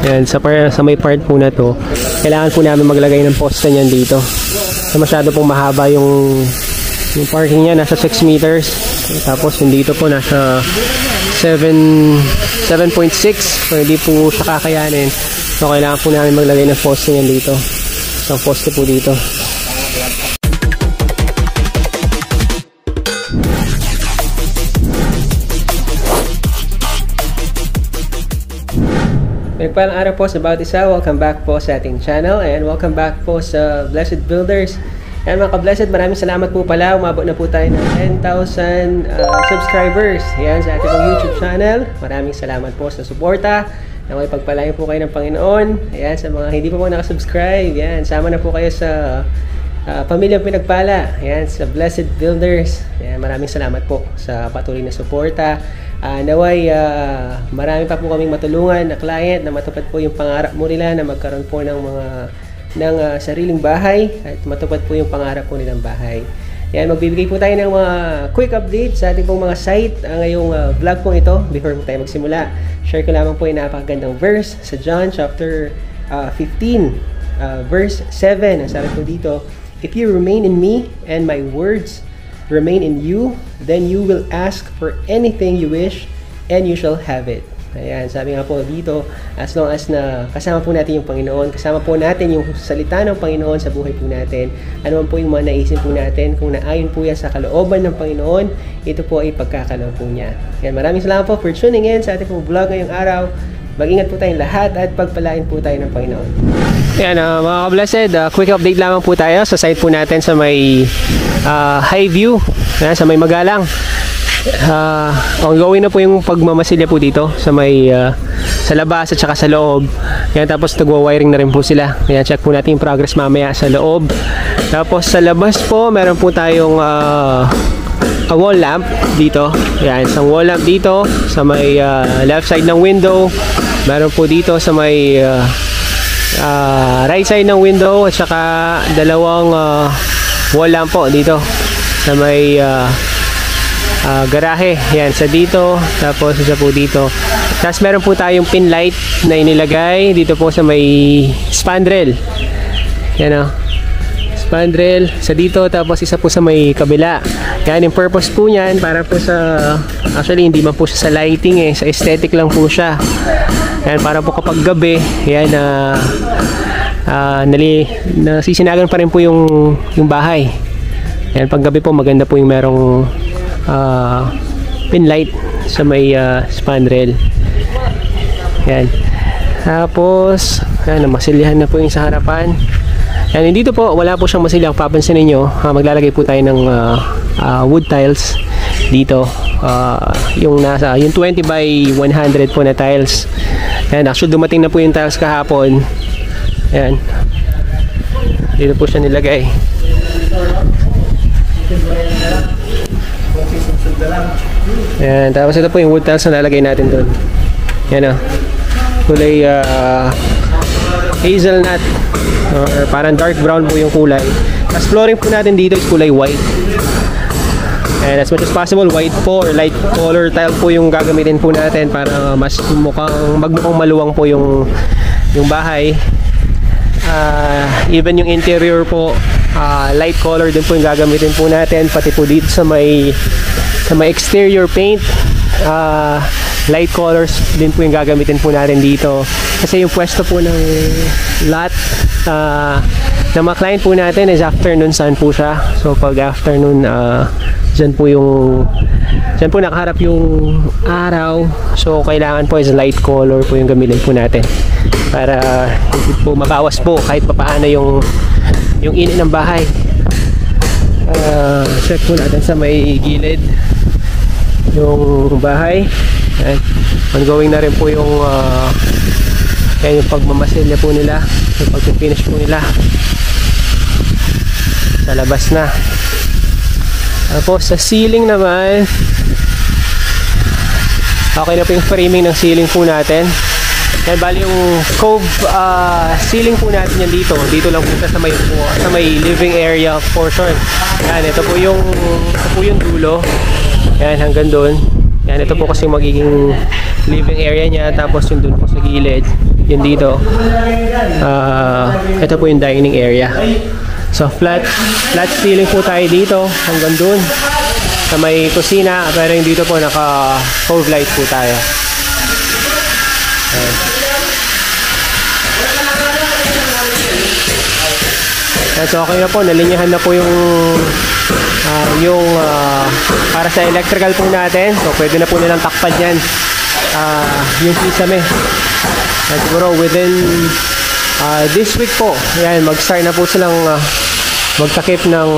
Ayan, sa, par- sa may part po na to, kailangan po namin maglagay ng poste niyan dito. So, masyado pong mahaba yung yung parking niya nasa 6 meters. Tapos yung dito po nasa 7 7.6. So hindi po siya kakayanin. So kailangan po namin maglagay ng poste niyan dito. Isang poste po dito. Nagpalang araw po sa bawat isa. Welcome back po sa ating channel and welcome back po sa Blessed Builders. Ayan mga ka-blessed, maraming salamat po pala. Umabot na po tayo ng 10,000 uh, subscribers. Ayan sa ating YouTube channel. Maraming salamat po sa suporta. Naway pagpalain po kayo ng Panginoon. Ayan sa mga hindi pa po nakasubscribe. Ayan, sama na po kayo sa uh, pamilyang pinagpala. Ayan, sa Blessed Builders. Ayan, maraming salamat po sa patuloy na suporta. Uh, naway, uh, marami pa po kaming matulungan na client na matupad po yung pangarap mo nila na magkaroon po ng mga ng uh, sariling bahay at matupad po yung pangarap po nilang bahay. Yan, magbibigay po tayo ng mga quick update sa ating pong mga site uh, ngayong uh, vlog po ito before po tayo magsimula. Share ko lamang po yung napakagandang verse sa John chapter uh, 15 uh, verse 7. Ang sabi po dito, If you remain in me and my words remain in you, then you will ask for anything you wish and you shall have it. Ayan, sabi nga po dito, as long as na kasama po natin yung Panginoon, kasama po natin yung salita ng Panginoon sa buhay po natin, ano po yung mga naisip po natin, kung naayon po yan sa kalooban ng Panginoon, ito po ay pagkakaloob po niya. Ayan, maraming salamat po for tuning in sa ating vlog ngayong araw. Mag-ingat po tayong lahat at pagpalain po tayo ng Panginoon. Ayan, uh, mga ka-blessed, uh, quick update lamang po tayo sa site po natin sa may uh, high view, ayan, sa may magalang. Uh, ongoing na po yung pagmamasilya po dito sa may uh, sa labas at saka sa loob. Yan tapos nagwa-wiring na rin po sila. Yan check po natin yung progress mamaya sa loob. Tapos sa labas po meron po tayong uh, a wall lamp dito. Yan isang wall lamp dito sa may uh, left side ng window. Meron po dito sa may uh, uh, right side ng window at saka dalawang uh, wall lamp po dito sa may uh, uh, garahe. Yan, sa dito. Tapos isa po dito. Tapos meron po tayong pin light na inilagay dito po sa may spandrel. Yan o. Spandrel sa dito. Tapos isa po sa may kabila. Yan, yung purpose po niyan para po sa... Actually, hindi man po sa lighting eh. Sa aesthetic lang po siya. Yan, para po kapag gabi, yan na... Uh, uh, nali, nasisinagan pa rin po yung, yung bahay. Yan, pag gabi po maganda po yung merong uh, pin light sa may uh, span rail yan tapos yan, masilyahan na po yung sa harapan. Yan, dito po wala po siyang masilya papansin ninyo uh, maglalagay po tayo ng uh, uh, wood tiles dito. Uh, yung nasa yung 20 by 100 po na tiles yan, actually dumating na po yung tiles kahapon yan dito po siya nilagay Ayan, tapos ito po yung wood tiles na lalagay natin doon. Yan o. Oh. Kulay uh, hazelnut. Uh, parang dark brown po yung kulay. Tapos flooring po natin dito is kulay white. And as much as possible, white po or light color tile po yung gagamitin po natin para mas mukhang magmukhang maluwang po yung yung bahay. Uh, even yung interior po, uh, light color din po yung gagamitin po natin pati po dito sa may sa may exterior paint. Uh, light colors din po yung gagamitin po natin dito. Kasi yung pwesto po ng lot uh, na mga client po natin is afternoon sun po siya. So pag afternoon uh, dyan po yung dyan po nakaharap yung araw. So kailangan po is light color po yung gamitin po natin. Para hindi po mabawas po kahit papaano yung yung init ng bahay. Uh, check po natin sa may gilid yung bahay. Ayan. ongoing na rin po yung uh, yan yung pagmamasilya po nila. Yung pag-finish po nila. Sa labas na tapos sa ceiling naman okay na po yung framing ng ceiling po natin yan bali yung cove uh, ceiling po natin yan dito dito lang po sa may sa may living area portion yan ito po yung ito po yung dulo yan, hanggang doon. Yan, ito po kasi magiging living area niya. Tapos yung doon po sa gilid. Yun dito. Ah, ito po yung dining area. So flat flat ceiling po tayo dito hanggang dun sa may kusina pero yung dito po naka cove light po tayo. Ayan. So okay na po, nalinyahan na po yung ah, yung ah, para sa electrical po natin. So pwede na po nilang takpan yan ah, yung kisame. At siguro within ah, this week po, yan, mag-start na po silang ah, magtakip ng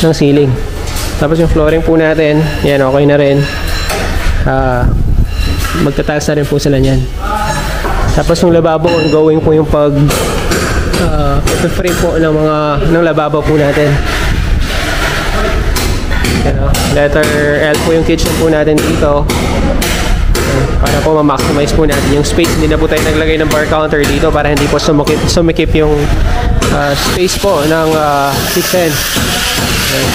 ng ceiling. Tapos yung flooring po natin, yan okay na rin. Ah, magtataas na rin po sila niyan. Tapos yung lababo, ongoing po yung pag uh, frame po ng mga ng lababo po natin. Ano, letter L po yung kitchen po natin dito. Para po ma-maximize po natin yung space. Hindi na po tayo naglagay ng bar counter dito para hindi po sumikip, sumikip yung uh, space po ng uh, kitchen. Ayan.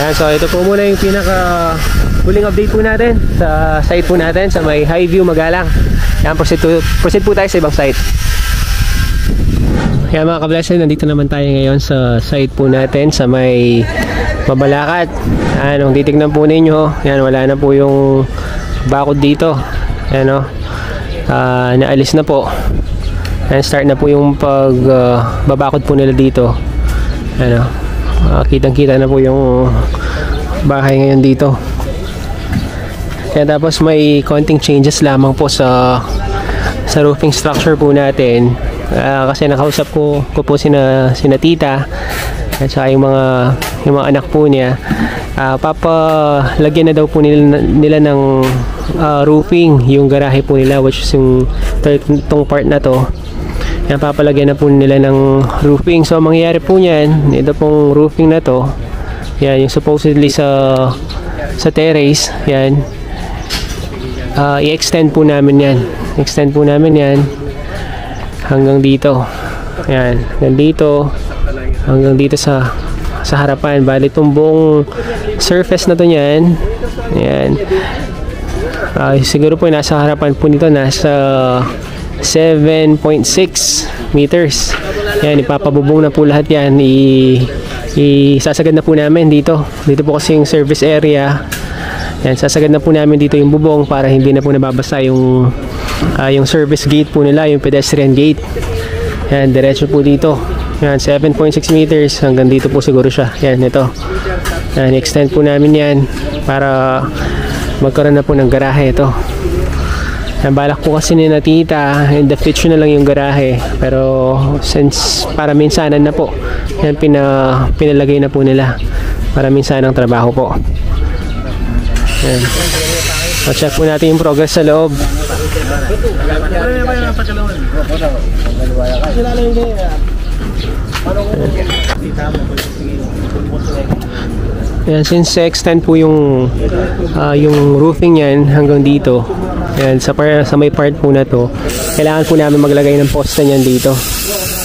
Ayan, so ito po muna yung pinaka huling update po natin sa site po natin sa may Highview Magalang. Ayan, proceed, to, proceed po tayo sa ibang site. Kaya mga kablessed, nandito naman tayo ngayon sa site po natin sa may Mabalakat. Kung titignan po ninyo, yan, wala na po yung bakod dito. Ayan o, Ah, naalis na po. Ayan, start na po yung pag ah, babakod po nila dito. Ayan o, Ah, kitang-kita na po yung bahay ngayon dito. Kaya tapos may konting changes lamang po sa sa roofing structure po natin. Ah, kasi nakausap ko, ko po sina, sina tita at saka yung mga, yung mga anak po niya. Ah, papalagyan na daw po nila, nila ng ah, roofing yung garahe po nila which is yung itong part na to. Yan, papalagyan na po nila ng roofing. So, ang mangyayari po niyan, ito pong roofing na to, yan, yung supposedly sa sa terrace, yan, ah, i-extend po namin yan. Extend po namin yan hanggang dito. Yan, hanggang dito, hanggang dito sa sa harapan. Bali, itong buong surface na to niyan, yan, Ah, siguro po nasa harapan po nito nasa 7.6 meters. Yan, ipapabubong na po lahat yan. I, isasagad na po namin dito. Dito po kasi yung service area. Yan, sasagad na po namin dito yung bubong para hindi na po nababasa yung ah, yung service gate po nila, yung pedestrian gate. Yan, diretso po dito. Yan, 7.6 meters hanggang dito po siguro siya. Yan, ito. Yan, extend po namin yan para magkaroon na po ng garahe ito. Yan, balak po kasi ni na tita, in the future na lang yung garahe. Pero since para minsanan na po, yan pina, pinalagay na po nila para minsan ang trabaho po. Yan. So, check po natin yung progress sa loob. Yan, since extend po yung ah, yung roofing niyan hanggang dito. Yan, sa, par, sa may part po na to, kailangan po namin maglagay ng poste niyan dito.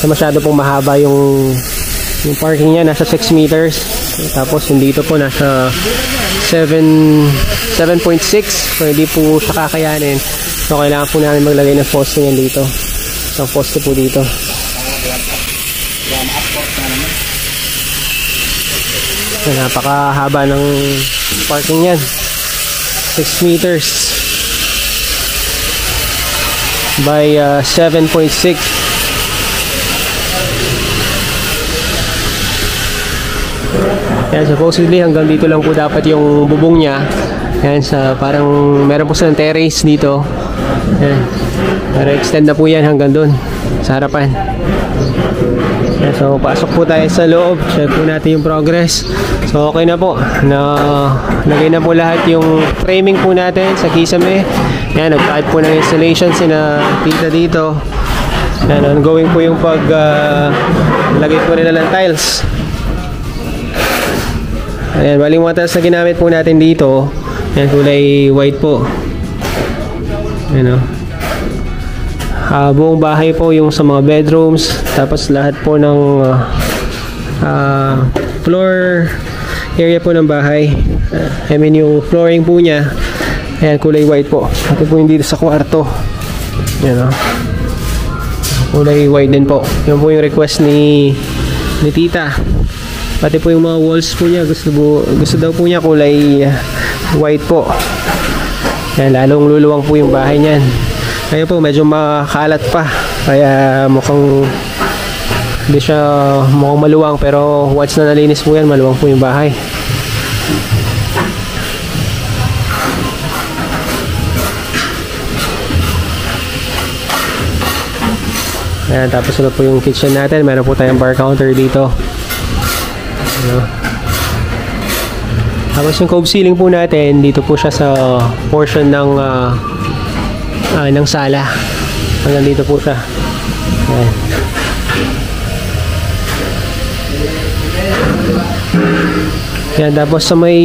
So, masyado pong mahaba yung yung parking niya nasa 6 meters. Tapos yung dito po nasa 7 7.6. So hindi po siya kakayanin. So kailangan po namin maglagay ng poste niyan dito. Isang poste po dito. So, napakahaba ng parking yan. 6 meters by uh, 7.6 Yan, supposedly hanggang dito lang po dapat yung bubong niya. Yan, sa parang meron po silang terrace dito. Yan. Pero extend na po yan hanggang doon sa harapan. So pasok po tayo sa loob. Check po natin yung progress. So okay na po. Na lagay na po lahat yung framing po natin sa kisame. Yan, nag-start po ng installation sina tita dito. Yan, ongoing po yung pag ah, lagay po nila ng tiles. Ayan, bali mga tiles na ginamit po natin dito. Yan, kulay white po. Ayan o. Ah, buong bahay po yung sa mga bedrooms. Tapos lahat po ng ah, floor area po ng bahay. Uh, I mean yung flooring po niya. Ayan, kulay white po. Pati po yung dito sa kwarto. Yan o. Kulay white din po. Yan po yung request ni ni tita. Pati po yung mga walls po niya. Gusto, po, gusto daw po niya kulay uh, white po. Yan, lalong luluwang po yung bahay niyan. Ngayon po, medyo makalat pa. Kaya mukhang hindi siya mukhang maluwang pero once na nalinis po yan, maluwang po yung bahay. Ayan, tapos ito po yung kitchen natin. Meron po tayong bar counter dito. Ayan. Tapos yung cove ceiling po natin, dito po siya sa portion ng uh, uh, ng sala. Hanggang dito po siya. Ayan. Yan, tapos sa may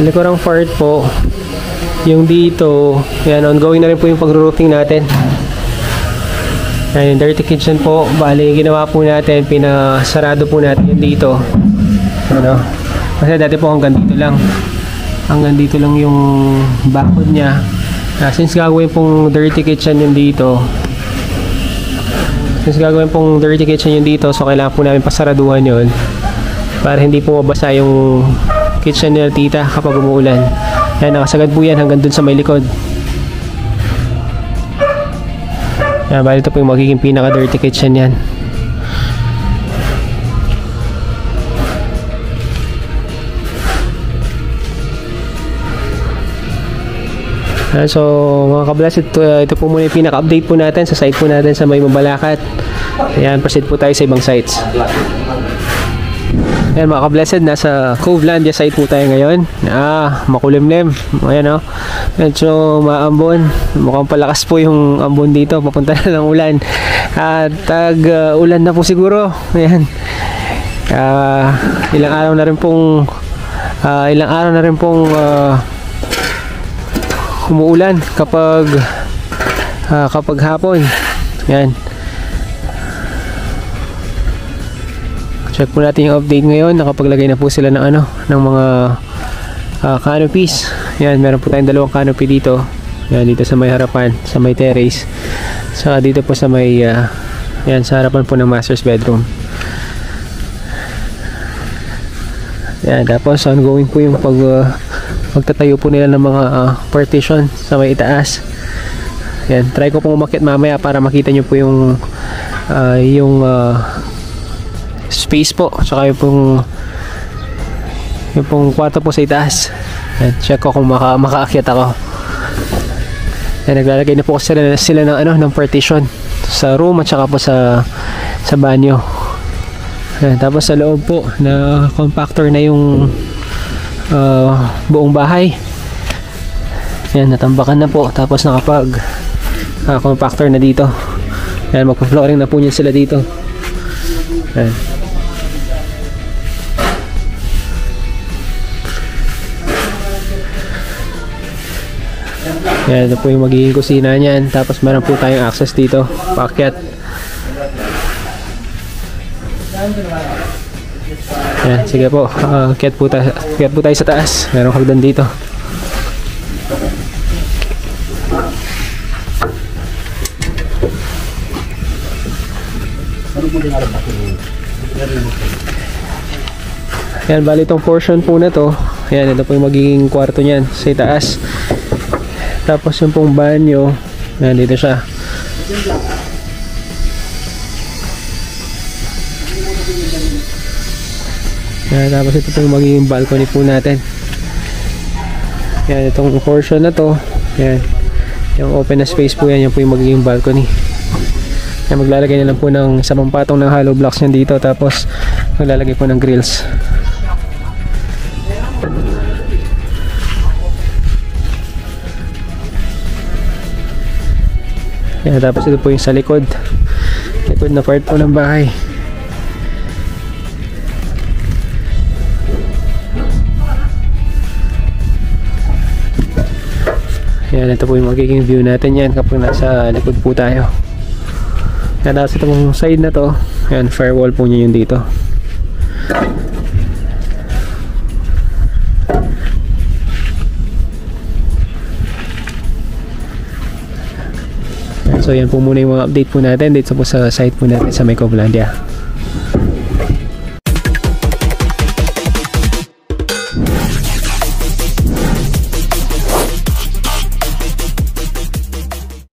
likurang part po, yung dito, yan, ongoing na rin po yung pag-roofing natin. Yan, yung dirty kitchen po, bali, ginawa po natin, pinasarado po natin yung dito. Ano? Kasi dati po hanggang dito lang. Hanggang dito lang yung bakod niya. Uh, since gagawin pong dirty kitchen yung dito, since gagawin pong dirty kitchen yung dito, so kailangan po namin pasaraduhan yun para hindi po mabasa yung kitchen nila tita kapag umuulan. Yan, nakasagad po yan hanggang dun sa may likod. Yan, bali ito po yung magiging pinaka-dirty kitchen yan. Yan, so mga kablas, ito, ito po muna yung pinaka-update po natin sa site po natin sa may Mabalakat. Ayan, proceed po tayo sa ibang sites. Ayan mga ka-blessed, nasa Covelandia site po tayo ngayon. Ah, makulimlim. Ayan o. Oh. Medyo maambon. Mukhang palakas po yung ambon dito. Papunta na ng ulan. At tag uh, na po siguro. Ayan. Ah, ilang araw na rin pong uh, ilang araw na rin pong uh, umuulan kapag uh, kapag hapon. Ayan. check po natin yung update ngayon. Nakapaglagay na po sila ng ano ng mga uh, canopies. Yan meron po tayong dalawang canopy dito. Yan dito sa may harapan sa may terrace. Saka dito po sa may uh, yan sa harapan po ng master's bedroom. Yan tapos ongoing po yung pag uh, pagtatayo po nila ng mga uh, partition sa may itaas. Yan try ko pong umakit mamaya para makita nyo po yung uh, yung uh, space po tsaka yung pong yung pong kwarto po sa itaas. Yan, check ko kung maka, makaakyat ako. Yan, naglalagay na po sila, sila ng, ano, ng partition. Sa room at saka po sa sa banyo. Yan, tapos sa loob po na compactor na yung uh, buong bahay yan natambakan na po tapos nakapag uh, compactor na dito yan magpa-flooring na po niyan sila dito yan Yan, ito po yung magiging kusina niyan. Tapos meron po tayong access dito. Packet. Yan, sige po. Uh, kiat po, tayo, kiat po tayo sa taas. Meron hagdan dito. Yan, bali itong portion po na to. Yan, ito po yung magiging kwarto niyan sa itaas. Tapos yung pong banyo, nandito siya. Yan, tapos ito po yung magiging balcony po natin. Yan, itong portion na to. Yan. Yung open na space po yan, yan po yung magiging balcony. Yan, maglalagay na lang po ng isang patong ng hollow blocks yan dito. Tapos, maglalagay po ng grills. Yan, tapos ito po yung sa likod. Likod na part po ng bahay. Ayan, ito po yung magiging view natin yan kapag nasa likod po tayo. Ayan, tapos itong side na to, ayan, firewall po niya yun dito. Ayan, so, yan po muna yung mga update po natin dito po sa site po natin sa Maycoblandia.